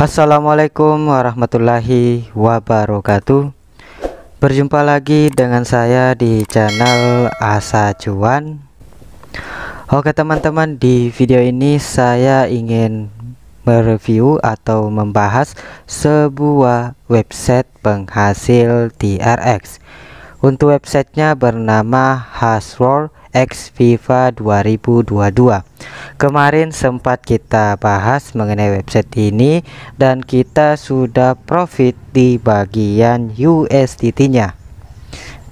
Assalamualaikum warahmatullahi wabarakatuh. Berjumpa lagi dengan saya di channel Asa Cuan. Oke teman-teman di video ini saya ingin mereview atau membahas sebuah website penghasil TRX Untuk websitenya bernama Hasworld X FIFA 2022 Kemarin sempat kita bahas mengenai website ini dan kita sudah profit di bagian USDT nya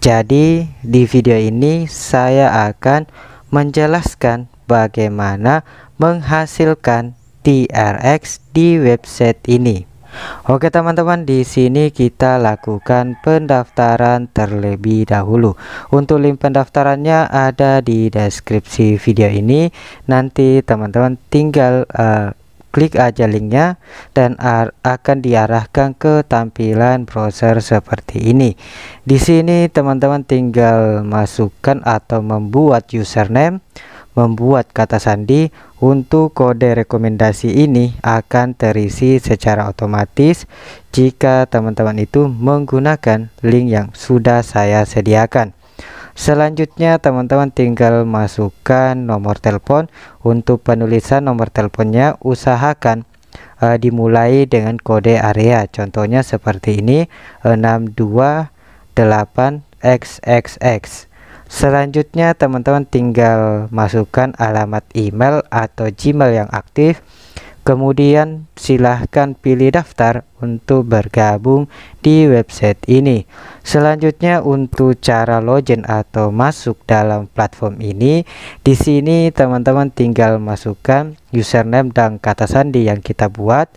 Jadi di video ini saya akan menjelaskan bagaimana menghasilkan TRX di website ini Oke teman-teman di sini kita lakukan pendaftaran terlebih dahulu. Untuk link pendaftarannya ada di deskripsi video ini. Nanti teman-teman tinggal uh, klik aja linknya dan akan diarahkan ke tampilan browser seperti ini. Di sini teman-teman tinggal masukkan atau membuat username membuat kata sandi untuk kode rekomendasi ini akan terisi secara otomatis jika teman-teman itu menggunakan link yang sudah saya sediakan. Selanjutnya teman-teman tinggal masukkan nomor telepon. Untuk penulisan nomor teleponnya usahakan uh, dimulai dengan kode area. Contohnya seperti ini 628XXX Selanjutnya teman-teman tinggal masukkan alamat email atau Gmail yang aktif Kemudian silahkan pilih daftar untuk bergabung di website ini. Selanjutnya untuk cara login atau masuk dalam platform ini, di sini teman-teman tinggal masukkan username dan kata sandi yang kita buat.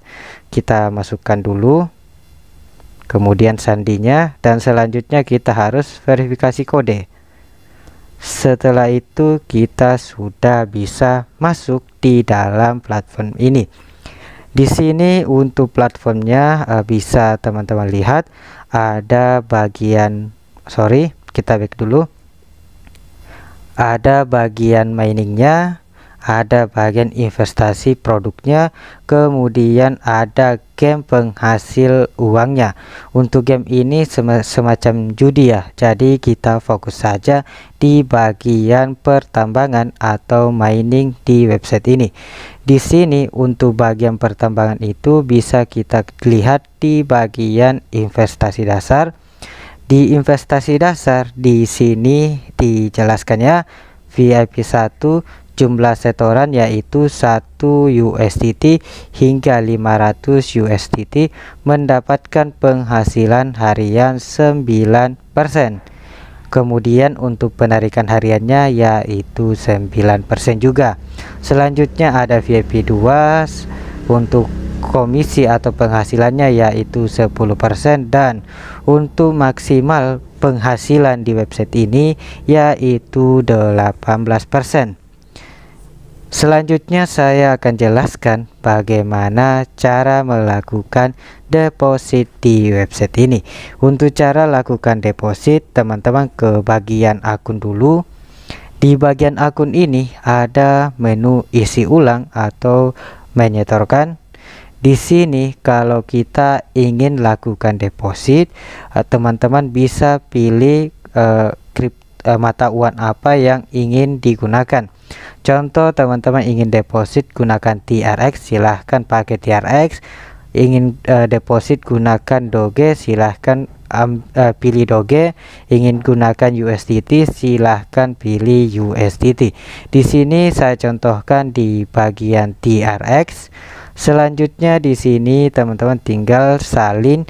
Kita masukkan dulu. Kemudian sandinya dan selanjutnya kita harus verifikasi kode setelah itu kita sudah bisa masuk di dalam platform ini. Di sini untuk platformnya uh, bisa teman-teman lihat ada bagian sorry kita back dulu. Ada bagian miningnya ada bagian investasi produknya kemudian ada game penghasil uangnya. Untuk game ini sem semacam judi ya. Jadi kita fokus saja di bagian pertambangan atau mining di website ini. Di sini untuk bagian pertambangan itu bisa kita lihat di bagian investasi dasar. Di investasi dasar di sini dijelaskannya VIP 1 jumlah setoran yaitu 1 USDT hingga 500 USDT mendapatkan penghasilan harian 9% kemudian untuk penarikan hariannya yaitu 9% juga. Selanjutnya ada VIP 2 untuk komisi atau penghasilannya yaitu 10% dan untuk maksimal penghasilan di website ini yaitu 18% Selanjutnya saya akan jelaskan bagaimana cara melakukan deposit di website ini. Untuk cara lakukan deposit, teman-teman ke bagian akun dulu. Di bagian akun ini ada menu isi ulang atau menyetorkan. Di sini kalau kita ingin lakukan deposit, eh, teman-teman bisa pilih uh, uh, mata uang apa yang ingin digunakan Contoh teman-teman ingin deposit gunakan TRX silahkan pakai TRX ingin uh, deposit gunakan Doge silahkan um, uh, pilih Doge. Ingin gunakan USDT silahkan pilih USDT di sini saya contohkan di bagian TRX selanjutnya di sini teman-teman tinggal salin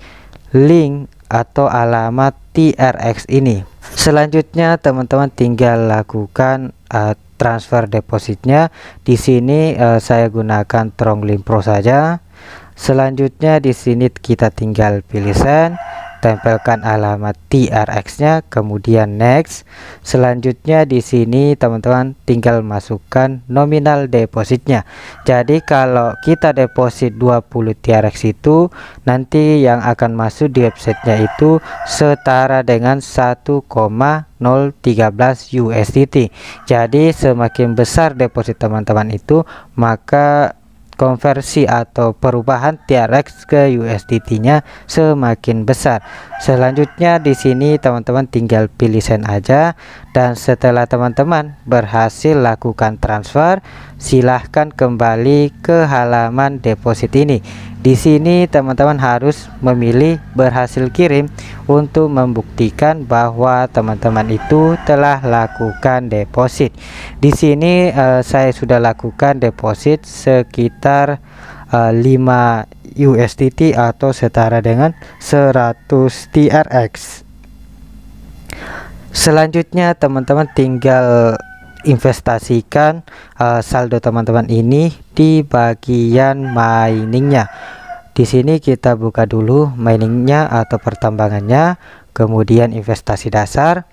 link atau alamat TRX ini. Selanjutnya teman-teman tinggal lakukan uh, transfer depositnya. Di sini uh, saya gunakan Tronglink Pro saja. Selanjutnya di sini kita tinggal pilih send tempelkan alamat TRX-nya, kemudian next. Selanjutnya di sini teman-teman tinggal masukkan nominal depositnya. Jadi kalau kita deposit 20 TRX itu nanti yang akan masuk di websitenya itu setara dengan 1,013 USDT. Jadi semakin besar deposit teman-teman itu maka konversi atau perubahan TRX ke USDT nya semakin besar. Selanjutnya di sini teman-teman tinggal pilih send aja. Dan setelah teman-teman berhasil lakukan transfer silahkan kembali ke halaman deposit ini di sini teman-teman harus memilih berhasil kirim untuk membuktikan bahwa teman-teman itu telah lakukan deposit. Di sini uh, saya sudah lakukan deposit sekitar uh, eh, 5 USDT atau setara dengan 100 TRX. Selanjutnya teman-teman tinggal investasikan uh, saldo teman-teman ini di bagian miningnya. Di sini kita buka dulu miningnya atau pertambangannya kemudian investasi dasar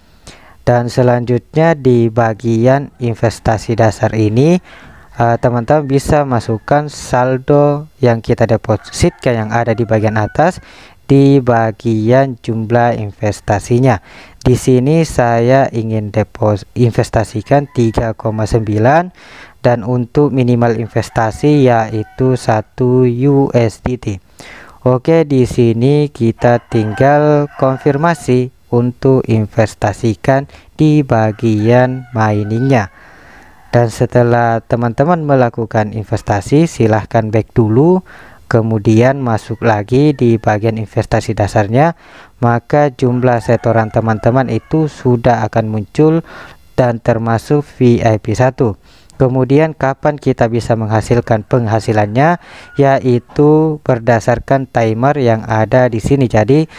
dan selanjutnya di bagian investasi dasar ini eh, teman-teman uh, bisa masukkan saldo yang kita depositkan yang ada di bagian atas di bagian jumlah investasinya. Di sini saya ingin deposit investasikan 3,9 dan untuk minimal investasi yaitu 1 USDT. Oke, di sini kita tinggal konfirmasi untuk investasikan di bagian miningnya. Dan setelah teman-teman melakukan investasi, silahkan back dulu kemudian masuk lagi di bagian investasi dasarnya maka jumlah setoran teman-teman itu sudah akan muncul dan termasuk VIP 1 kemudian kapan kita bisa menghasilkan penghasilannya? Yaitu berdasarkan timer yang ada di sini. Jadi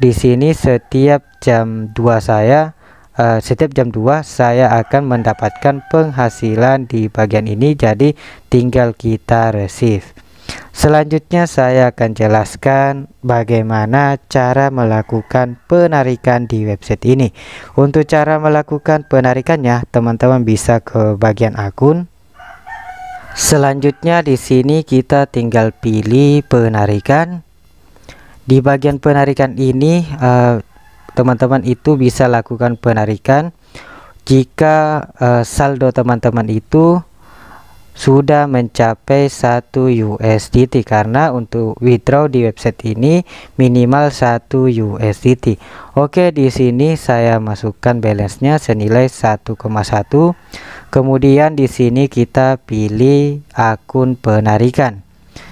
di sini setiap jam 2 saya uh, setiap jam 2 saya akan mendapatkan penghasilan di bagian ini. Jadi tinggal kita receive Selanjutnya saya akan jelaskan bagaimana cara melakukan penarikan di website ini. Untuk cara melakukan penarikannya, teman-teman bisa ke bagian akun. Selanjutnya di sini kita tinggal pilih penarikan. Di bagian penarikan ini eh, teman-teman uh, itu bisa lakukan penarikan jika uh, saldo teman-teman itu sudah mencapai 1 USDT karena untuk withdraw di website ini minimal 1 USDT. Oke, di sini saya masukkan balance-nya senilai 1,1. Kemudian di sini kita pilih akun penarikan.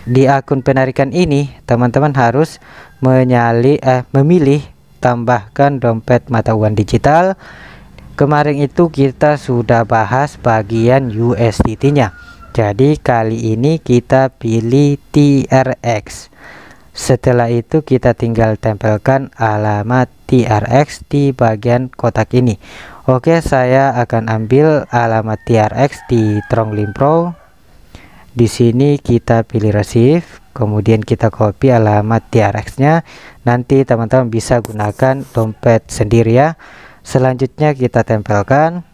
Di akun penarikan ini, teman-teman harus menyali eh memilih tambahkan dompet mata uang digital. Kemarin itu kita sudah bahas bagian USDT-nya jadi kali ini kita pilih TRX setelah itu kita tinggal tempelkan alamat TRX di bagian kotak ini. Oke saya akan ambil alamat TRX di Tronglin Pro di sini kita pilih receive kemudian kita copy alamat TRX nya nanti teman-teman bisa gunakan dompet sendiri ya. Selanjutnya kita tempelkan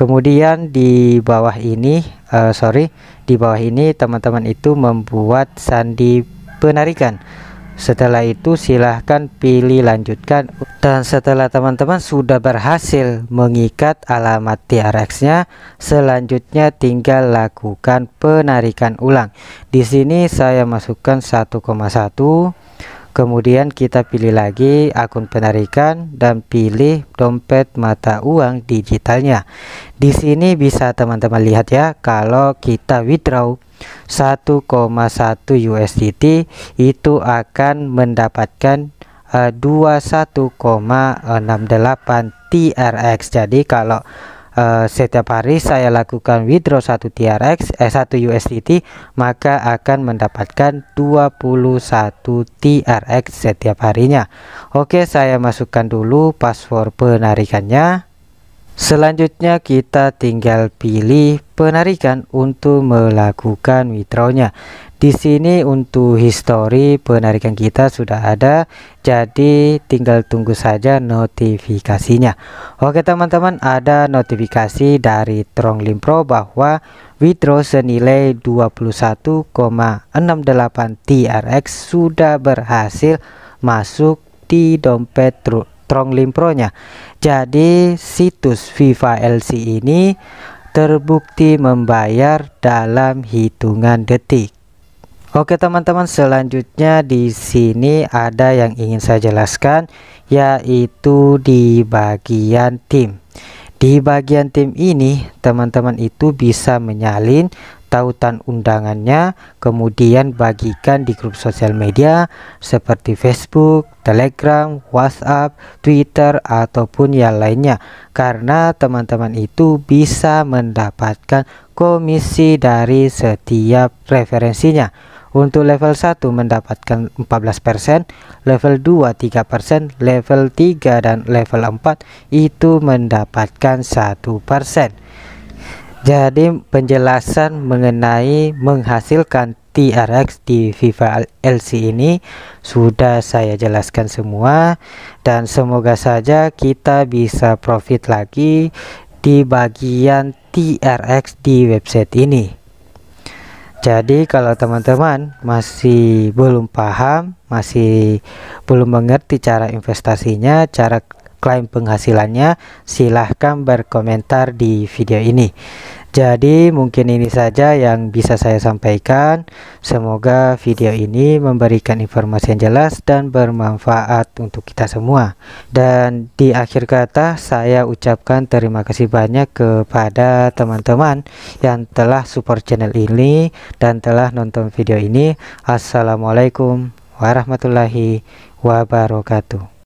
kemudian di bawah ini uh, sorry di bawah ini teman-teman itu membuat sandi penarikan. Setelah itu silahkan pilih lanjutkan. Dan setelah teman-teman sudah berhasil mengikat alamat TRX nya selanjutnya tinggal lakukan penarikan ulang. Di sini saya masukkan 1,1 kemudian kita pilih lagi akun penarikan dan pilih dompet mata uang digitalnya. Di sini bisa teman-teman lihat ya kalau kita withdraw 1,1 USDT itu akan mendapatkan uh, 21,68 TRX jadi kalau uh, setiap hari saya lakukan withdraw satu TRX eh satu USDT maka akan mendapatkan 21 TRX setiap harinya. Oke saya masukkan dulu password penarikannya Selanjutnya kita tinggal pilih penarikan untuk melakukan withdrawnya. Di sini untuk history penarikan kita sudah ada, jadi tinggal tunggu saja notifikasinya. Oke teman-teman, ada notifikasi dari Tronglin Pro bahwa withdraw senilai 21,68 TRX sudah berhasil masuk di dompet Tronglin Pro nya jadi situs Viva LC ini terbukti membayar dalam hitungan detik. Oke teman-teman selanjutnya di sini ada yang ingin saya jelaskan yaitu di bagian tim. Di bagian tim ini teman-teman itu bisa menyalin tautan undangannya kemudian bagikan di grup sosial media seperti Facebook, Telegram, WhatsApp, Twitter ataupun yang lainnya karena teman-teman itu bisa mendapatkan komisi dari setiap referensinya untuk level 1 mendapatkan 14%, level 2 3%, level 3 dan level 4 itu mendapatkan 1%. Jadi penjelasan mengenai menghasilkan TRX di Viva LC ini sudah saya jelaskan semua dan semoga saja kita bisa profit lagi di bagian TRX di website ini. Jadi kalau teman-teman masih belum paham, masih belum mengerti cara investasinya, cara klaim penghasilannya silahkan berkomentar di video ini. Jadi mungkin ini saja yang bisa saya sampaikan. Semoga video ini memberikan informasi yang jelas dan bermanfaat untuk kita semua. Dan di akhir kata saya ucapkan terima kasih banyak kepada teman-teman yang telah support channel ini dan telah nonton video ini. Assalamualaikum warahmatullahi wabarakatuh